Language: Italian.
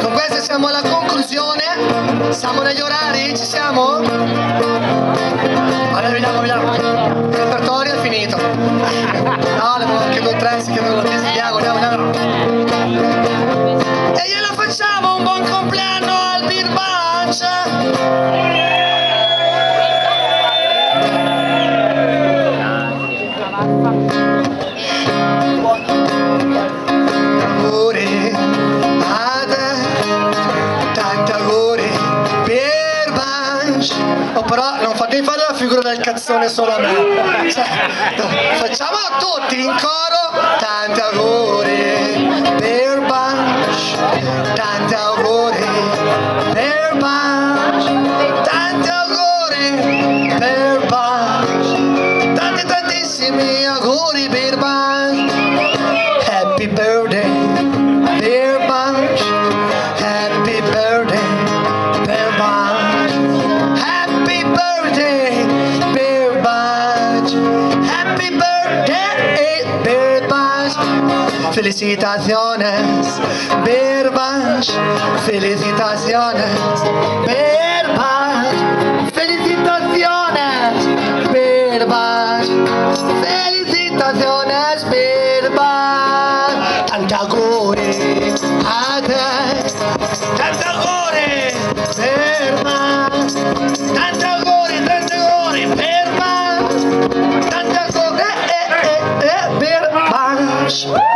Con questo siamo alla conclusione. Siamo negli orari? Ci siamo? Allora vediamo, vediamo. Il repertorio è finito. No, avevo anche due o tre, si chiamano la tesi di Ago, andiamo, andiamo. E glielo facciamo un buon compleanno al Beer Oh, però non fatemi fare la figura del cazzone solo a me. Cioè, facciamo a tutti in coro, tanti auguri per Bunch, tanti auguri per Bunch, tanti auguri per Bunch, tanti tantissimi auguri per Bunch. Felicitaciones, Birbanch. Felicitaciones, Birbanch. Felicitaciones, Birbanch. Felicitaciones, Birbanch. Tanta gore, ate. Tanta gore, Birbanch. Tanta gore, tanta gore, Tanta gore, eh, eh, eh,